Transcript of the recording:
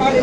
ಮಾಡಿ